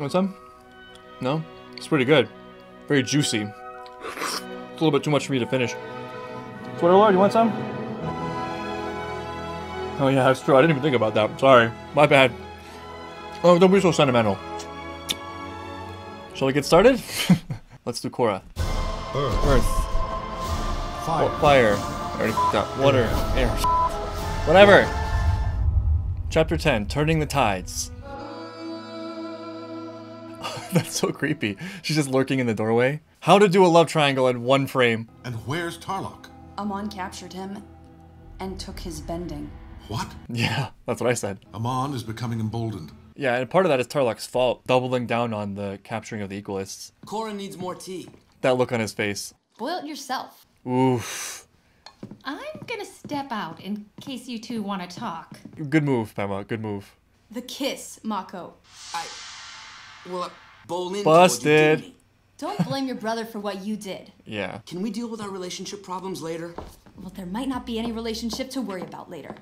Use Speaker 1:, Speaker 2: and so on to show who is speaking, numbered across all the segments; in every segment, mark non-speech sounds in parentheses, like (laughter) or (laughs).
Speaker 1: Want some? No? It's pretty good. Very juicy. It's a little bit too much for me to finish. Twitter Lord, you want some? Oh yeah, that's true. I didn't even think about that. Sorry. My bad. Oh, don't be so sentimental. Shall we get started? (laughs) Let's do Korra.
Speaker 2: Earth.
Speaker 1: Earth.
Speaker 2: Fire.
Speaker 1: Wa- Fire. I already got water. Air. Whatever. Chapter 10 Turning the Tides. (laughs) That's so creepy. She's just lurking in the doorway. How to do a love triangle in one frame.
Speaker 2: And where's Tarlok?
Speaker 3: Amon captured him and took his bending.
Speaker 2: What?
Speaker 1: Yeah, that's what I said.
Speaker 2: Amon is becoming emboldened.
Speaker 1: Yeah, and part of that is Tarlok's fault, doubling down on the capturing of the Equalists.
Speaker 4: Korra needs more tea.
Speaker 1: That look on his face.
Speaker 3: Boil it yourself.
Speaker 1: Oof.
Speaker 5: I'm gonna step out in case you two want to talk.
Speaker 1: Good move, Pema. Good move.
Speaker 3: The kiss, Mako.
Speaker 4: I. Well, Bolin
Speaker 1: Busted.
Speaker 4: you.
Speaker 3: Don't blame your brother for what you did.
Speaker 1: Yeah.
Speaker 4: Can we deal with our relationship problems later?
Speaker 3: Well, there might not be any relationship to worry about later.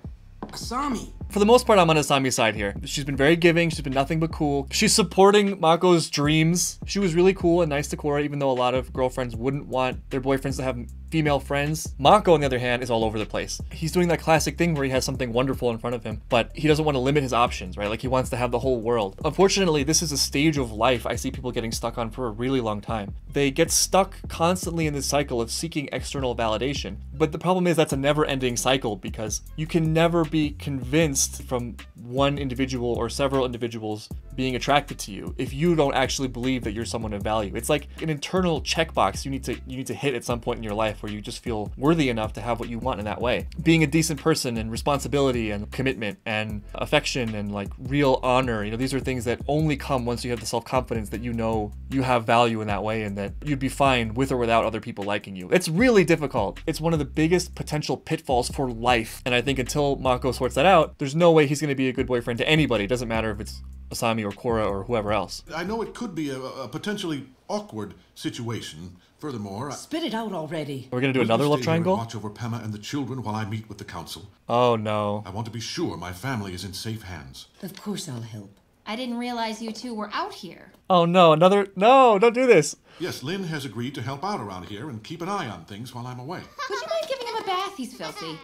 Speaker 4: Asami.
Speaker 1: For the most part, I'm on Asami's side here. She's been very giving. She's been nothing but cool. She's supporting Mako's dreams. She was really cool and nice to Korra, even though a lot of girlfriends wouldn't want their boyfriends to have female friends. Mako, on the other hand, is all over the place. He's doing that classic thing where he has something wonderful in front of him, but he doesn't want to limit his options, right? Like he wants to have the whole world. Unfortunately, this is a stage of life I see people getting stuck on for a really long time. They get stuck constantly in this cycle of seeking external validation. But the problem is that's a never ending cycle because you can never be convinced from one individual or several individuals being attracted to you if you don't actually believe that you're someone of value. It's like an internal checkbox you need to you need to hit at some point in your life where you just feel worthy enough to have what you want in that way. Being a decent person and responsibility and commitment and affection and like real honor, you know, these are things that only come once you have the self-confidence that you know you have value in that way and that you'd be fine with or without other people liking you. It's really difficult. It's one of the biggest potential pitfalls for life. And I think until Mako sorts that out, there's no way he's going to be a good boyfriend to anybody. It doesn't matter if it's Asami or Korra or whoever else.
Speaker 2: I know it could be a, a potentially awkward situation. Furthermore, I,
Speaker 6: Spit it out already.
Speaker 1: We're going to do
Speaker 2: will you
Speaker 1: another love
Speaker 2: stay here and
Speaker 1: triangle?
Speaker 2: Watch over Pema and the children while I meet with the council.
Speaker 1: Oh no.
Speaker 2: I want to be sure my family is in safe hands.
Speaker 6: Of course I'll help.
Speaker 5: I didn't realize you two were out here.
Speaker 1: Oh no, another. No, don't do this.
Speaker 2: Yes, Lin has agreed to help out around here and keep an eye on things while I'm away.
Speaker 5: Would you mind giving him a bath? He's filthy.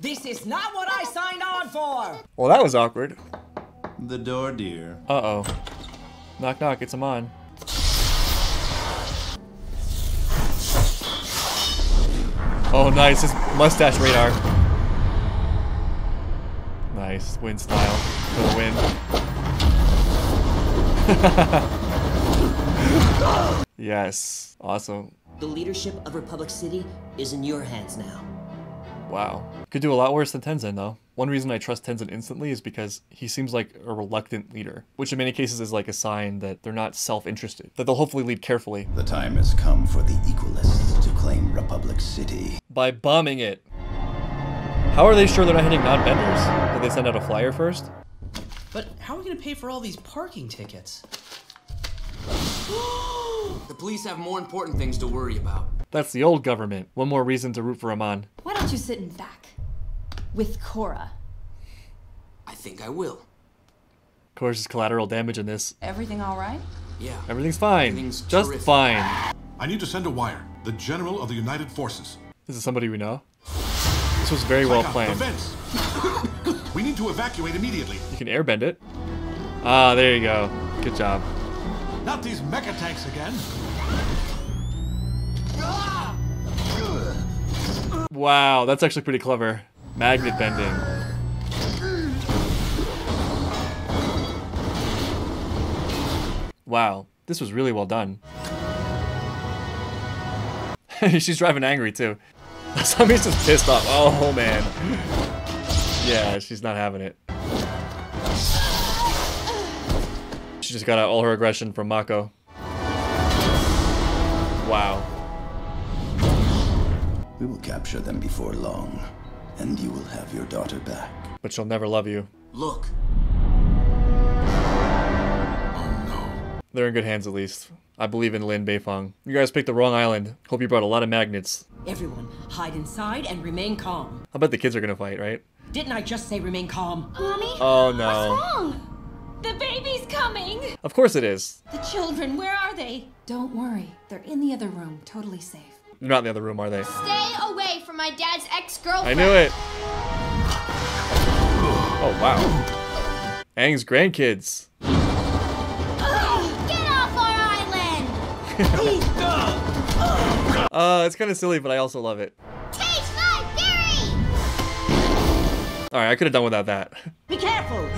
Speaker 6: This is not what I signed on for!
Speaker 1: Well, that was awkward.
Speaker 7: The door, dear.
Speaker 1: Uh oh. Knock knock, it's Amon. Oh, nice. His mustache radar. Nice. Wind style. For the win. (laughs) yes. Awesome.
Speaker 8: The leadership of Republic City is in your hands now.
Speaker 1: Wow. Could do a lot worse than Tenzin, though. One reason I trust Tenzin instantly is because he seems like a reluctant leader, which in many cases is like a sign that they're not self interested, that they'll hopefully lead carefully
Speaker 7: The time has come for the Equalists to claim Republic City.
Speaker 1: by bombing it. How are they sure they're not hitting non benders? Did they send out a flyer first?
Speaker 9: But how are we gonna pay for all these parking tickets? (gasps)
Speaker 4: The police have more important things to worry about.
Speaker 1: That's the old government. One more reason to root for Amon.
Speaker 3: Why don't you sit in back with Korra?
Speaker 4: I think I will.
Speaker 1: Of course, there's collateral damage in this.
Speaker 3: Everything all right?
Speaker 4: Yeah.
Speaker 1: Everything's fine.
Speaker 4: Everything's
Speaker 1: Just
Speaker 4: terrific.
Speaker 1: fine.
Speaker 2: I need to send a wire. The General of the United Forces.
Speaker 1: This is somebody we know. This was very well planned.
Speaker 2: The (coughs) we need to evacuate immediately.
Speaker 1: You can airbend it. Ah, there you go. Good job.
Speaker 2: Not these mecha tanks again.
Speaker 1: Wow, that's actually pretty clever. Magnet bending. Wow, this was really well done. (laughs) She's driving angry too. (laughs) Somebody's just pissed off. Oh man. Yeah, she's not having it. She just got out all her aggression from Mako. Wow.
Speaker 7: We will capture them before long, and you will have your daughter back.
Speaker 1: But she'll never love you.
Speaker 4: Look,
Speaker 2: Oh no.
Speaker 1: They're in good hands at least. I believe in Lin Beifong. You guys picked the wrong island. Hope you brought a lot of magnets.
Speaker 6: Everyone, hide inside and remain calm.
Speaker 1: I bet the kids are gonna fight, right?
Speaker 6: Didn't I just say remain calm?
Speaker 5: Mommy?
Speaker 1: Oh no.
Speaker 5: What's wrong? The baby's coming!
Speaker 1: Of course it is.
Speaker 5: The children, where are they?
Speaker 3: Don't worry, they're in the other room, totally safe.
Speaker 1: They're not in the other room, are they?
Speaker 10: Stay away from my dad's ex-girlfriend.
Speaker 1: I knew it. Oh, wow. Aang's grandkids.
Speaker 10: Get off our island! (laughs)
Speaker 1: Uh, it's kind of silly, but I also love it.
Speaker 10: Taste my fury!
Speaker 1: Alright, I could have done without that. (laughs)
Speaker 6: Be careful!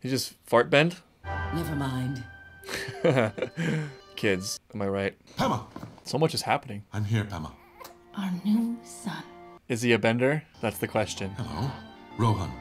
Speaker 1: He just fart bend?
Speaker 6: Never mind. (laughs)
Speaker 1: Kids, am I right?
Speaker 2: Pema!
Speaker 1: So much is happening.
Speaker 2: I'm here, Pema.
Speaker 3: Our new son.
Speaker 1: Is he a bender? That's the question.
Speaker 2: Hello. Rohan.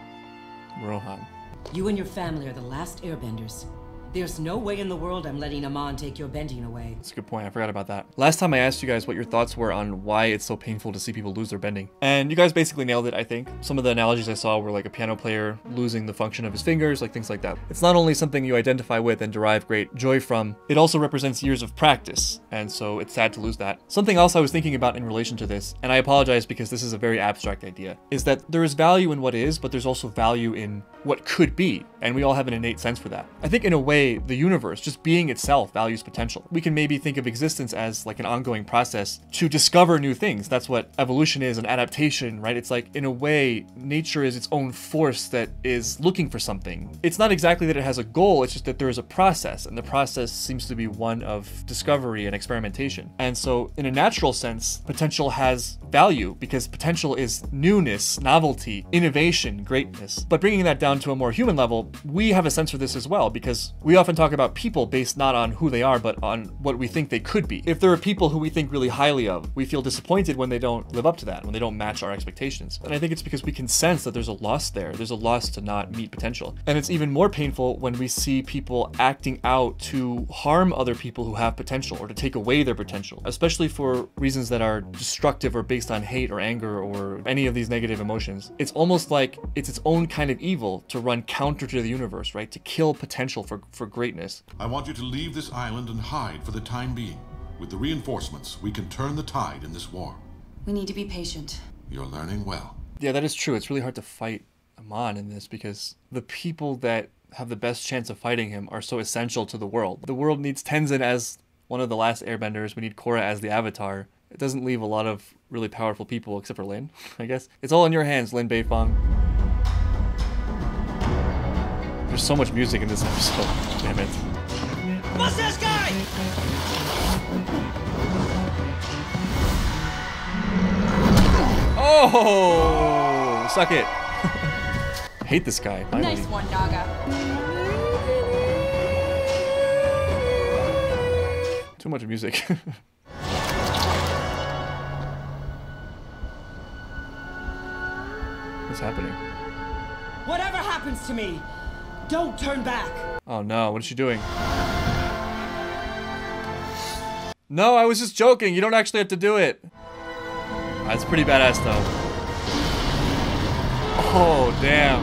Speaker 1: Rohan.
Speaker 6: You and your family are the last airbenders. There's no way in the world I'm letting Amon take your bending away.
Speaker 1: That's a good point. I forgot about that. Last time I asked you guys what your thoughts were on why it's so painful to see people lose their bending. And you guys basically nailed it, I think. Some of the analogies I saw were like a piano player losing the function of his fingers, like things like that. It's not only something you identify with and derive great joy from, it also represents years of practice. And so it's sad to lose that. Something else I was thinking about in relation to this, and I apologize because this is a very abstract idea, is that there is value in what is, but there's also value in what could be. And we all have an innate sense for that. I think in a way, the universe, just being itself, values potential. We can maybe think of existence as like an ongoing process to discover new things. That's what evolution is, an adaptation, right? It's like, in a way, nature is its own force that is looking for something. It's not exactly that it has a goal, it's just that there is a process, and the process seems to be one of discovery and experimentation. And so, in a natural sense, potential has value because potential is newness, novelty, innovation, greatness. But bringing that down to a more human level, we have a sense for this as well because we often talk about people based not on who they are, but on what we think they could be. If there are people who we think really highly of, we feel disappointed when they don't live up to that, when they don't match our expectations. And I think it's because we can sense that there's a loss there. There's a loss to not meet potential. And it's even more painful when we see people acting out to harm other people who have potential or to take away their potential, especially for reasons that are destructive or based on hate or anger or any of these negative emotions. It's almost like it's its own kind of evil to run counter to the universe, right? To kill potential for, for greatness.
Speaker 2: I want you to leave this island and hide for the time being. With the reinforcements, we can turn the tide in this war.
Speaker 3: We need to be patient.
Speaker 2: You're learning well.
Speaker 1: Yeah, that is true. It's really hard to fight Amon in this because the people that have the best chance of fighting him are so essential to the world. The world needs Tenzin as one of the last airbenders. We need Korra as the avatar. It doesn't leave a lot of really powerful people except for Lin, (laughs) I guess. It's all in your hands, Lin Beifong. There's so much music in this episode. (laughs) Damn it.
Speaker 6: What's this guy?
Speaker 1: Oh, suck it. (laughs) Hate this guy. Finally.
Speaker 3: Nice one, Naga.
Speaker 1: Too much music. (laughs) What's happening?
Speaker 6: Whatever happens to me, don't turn back.
Speaker 1: Oh no, what is she doing? No, I was just joking. You don't actually have to do it. That's pretty badass though. Oh, damn.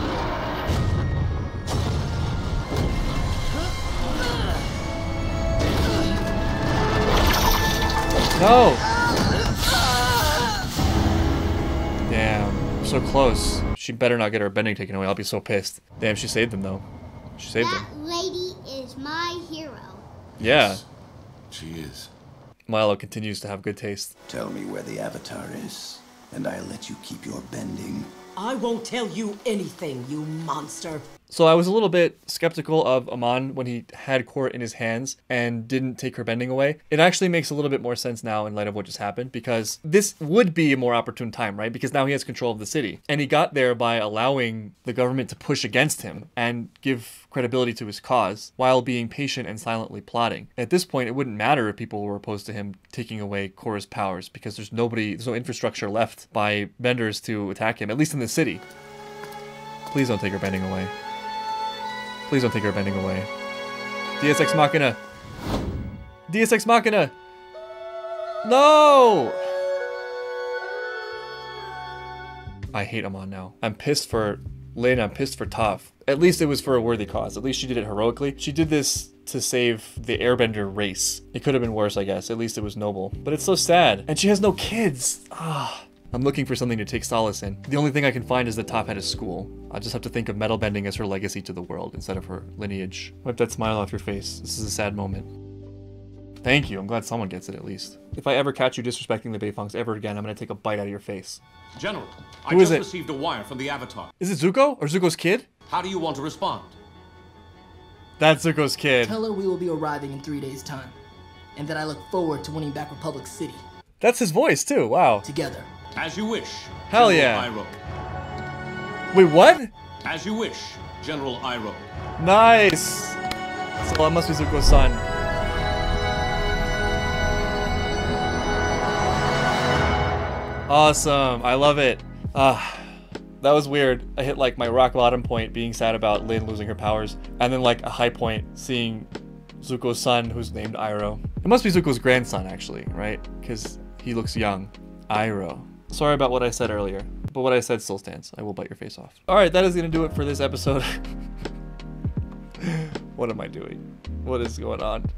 Speaker 1: No! Damn, so close. She better not get her bending taken away. I'll be so pissed. Damn, she saved them though. She saved him.
Speaker 10: That lady is my hero.
Speaker 1: Yeah.
Speaker 2: She is.
Speaker 1: Meelo continues to have good taste.
Speaker 7: Tell me where the Avatar is, and I'll let you keep your bending.
Speaker 6: I won't tell you anything, you monster.
Speaker 1: So I was a little bit skeptical of Amon when he had Korra in his hands and didn't take her bending away. It actually makes a little bit more sense now in light of what just happened because this would be a more opportune time, right? Because now he has control of the city. And he got there by allowing the government to push against him and give credibility to his cause while being patient and silently plotting. At this point, it wouldn't matter if people were opposed to him taking away Korra's powers because there's nobody, there's no infrastructure left by benders to attack him, at least in the city. Please don't take her bending away. Please don't take her bending away. Deus ex Machina. Deus ex Machina. No! I hate Amon now. I'm pissed for Lin, I'm pissed for Toph. At least it was for a worthy cause. At least she did it heroically. She did this to save the airbender race. It could have been worse, I guess. At least it was noble. But it's so sad. And she has no kids. Ah. I'm looking for something to take solace in. The only thing I can find is the top hat of school. I just have to think of metal bending as her legacy to the world instead of her lineage. Wipe that smile off your face. This is a sad moment. Thank you. I'm glad someone gets it at least. If I ever catch you disrespecting the Beifongs ever again, I'm gonna take a bite out of your face.
Speaker 11: General, I
Speaker 1: Who is
Speaker 11: just
Speaker 1: it?
Speaker 11: received a wire from the Avatar.
Speaker 1: Is it Zuko or Zuko's kid?
Speaker 11: How do you want to respond?
Speaker 1: That's Zuko's kid.
Speaker 12: Tell her we will be arriving in three days' time, and that I look forward to winning back Republic City
Speaker 1: That's his voice too. Wow.
Speaker 12: together.
Speaker 11: As you wish.
Speaker 1: Hell
Speaker 11: General
Speaker 1: yeah. Wait, what?
Speaker 11: As you wish, General Iroh.
Speaker 1: Nice. So that must be Zuko's son. Awesome. I love it. Ah, that was weird. I hit like my rock bottom point being sad about Lin losing her powers, and then like a high point seeing Zuko's son, who's named Iroh. It must be Zuko's grandson, actually, right? Because he looks young. Iroh. Sorry about what I said earlier, but what I said still stands. I will bite your face off. All right, that is gonna do it for this episode. (laughs) what am I doing? What is going on?